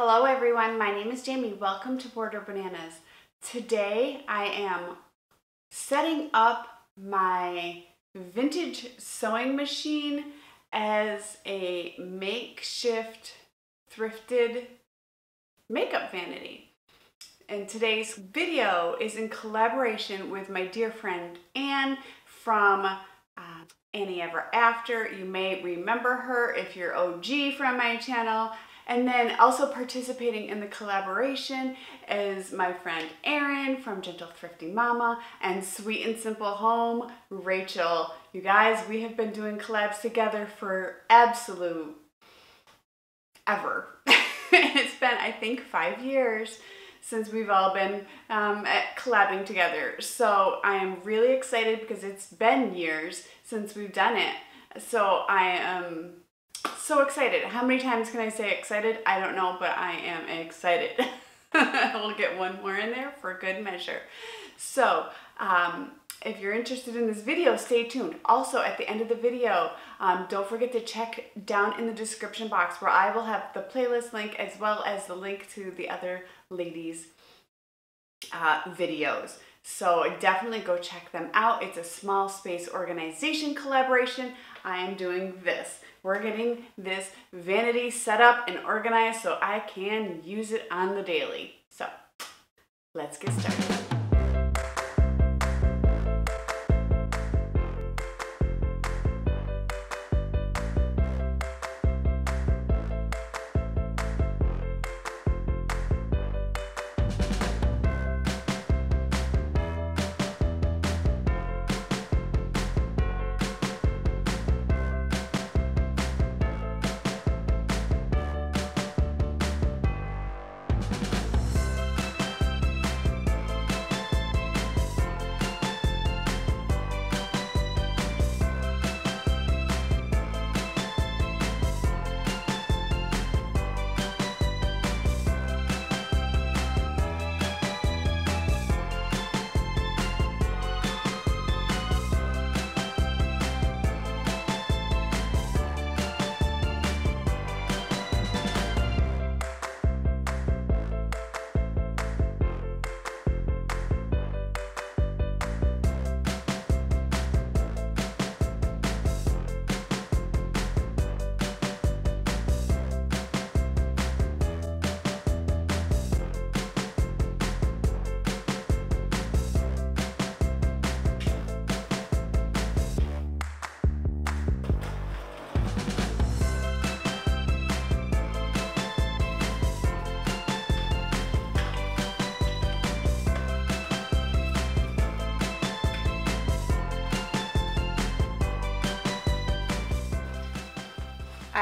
Hello everyone, my name is Jamie. Welcome to Bored or Bananas. Today I am setting up my vintage sewing machine as a makeshift thrifted makeup vanity. And today's video is in collaboration with my dear friend Ann from uh, Annie Ever After. You may remember her if you're OG from my channel. And then also participating in the collaboration is my friend Erin from Gentle Thrifty Mama and Sweet and Simple Home, Rachel. You guys, we have been doing collabs together for absolute ever. it's been, I think, five years since we've all been um, collabing together. So I am really excited because it's been years since we've done it. So I am so excited. How many times can I say excited? I don't know, but I am excited. we'll get one more in there for good measure. So, um, if you're interested in this video, stay tuned. Also, at the end of the video, um, don't forget to check down in the description box where I will have the playlist link as well as the link to the other ladies' uh, videos. So definitely go check them out. It's a small space organization collaboration. I am doing this. We're getting this vanity set up and organized so I can use it on the daily. So let's get started.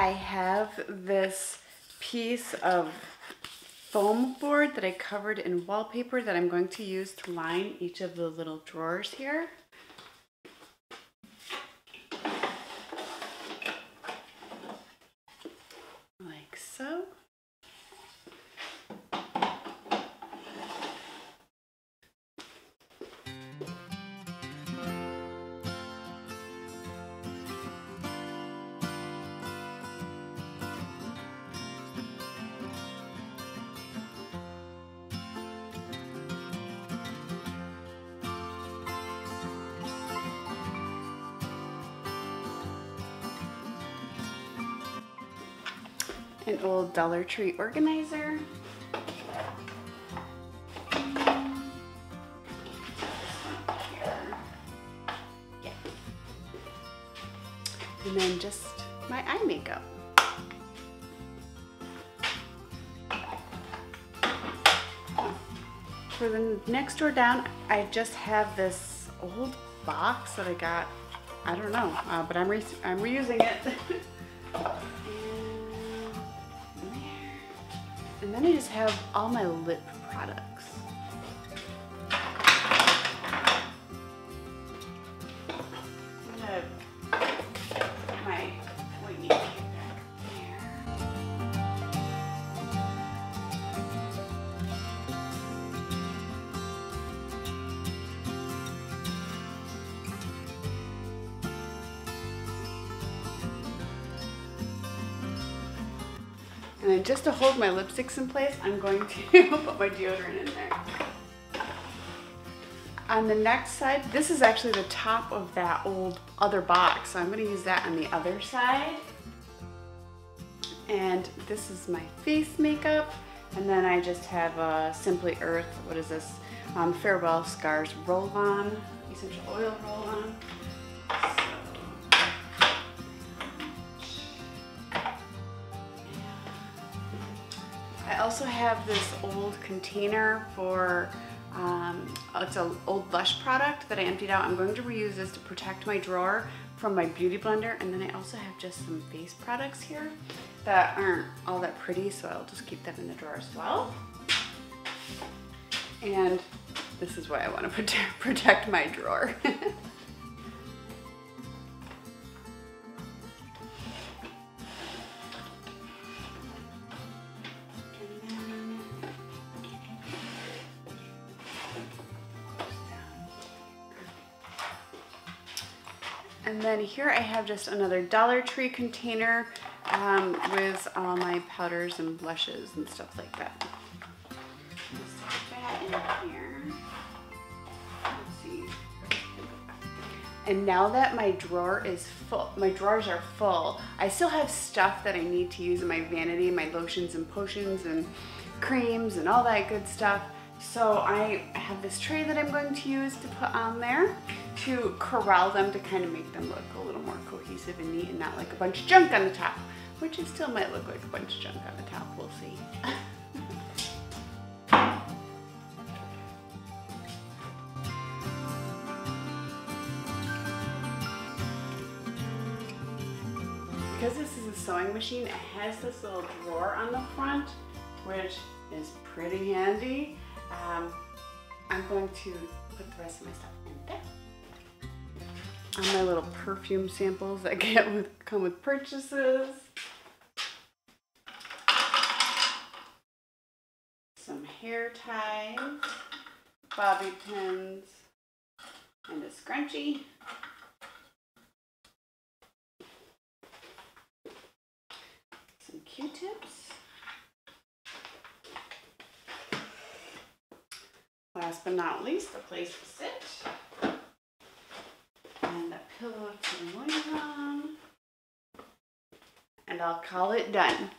I have this piece of foam board that I covered in wallpaper that I'm going to use to line each of the little drawers here. An old Dollar Tree organizer. And then just my eye makeup. For the next door down, I just have this old box that I got, I don't know, uh, but I'm, re I'm reusing it. then I just have all my lip products. And then just to hold my lipsticks in place, I'm going to put my deodorant in there. On the next side, this is actually the top of that old other box. So I'm gonna use that on the other side. And this is my face makeup. And then I just have a Simply Earth, what is this? Um, Farewell Scars Roll-On, essential oil roll-on. Also have this old container for, um, it's an old Lush product that I emptied out. I'm going to reuse this to protect my drawer from my beauty blender. And then I also have just some face products here that aren't all that pretty, so I'll just keep them in the drawer as well. And this is why I want to protect my drawer. And then here I have just another Dollar Tree container um, with all my powders and blushes and stuff like that. And now that my drawer is full, my drawers are full, I still have stuff that I need to use in my vanity, my lotions and potions and creams and all that good stuff. So I have this tray that I'm going to use to put on there to corral them to kind of make them look a little more cohesive and neat and not like a bunch of junk on the top, which it still might look like a bunch of junk on the top, we'll see. because this is a sewing machine, it has this little drawer on the front, which is pretty handy. Um, I'm going to put the rest of my stuff. My little perfume samples that get with come with purchases. Some hair ties, bobby pins, and a scrunchie. Some Q-tips. Last but not least, a place to sit. And And I'll call it done.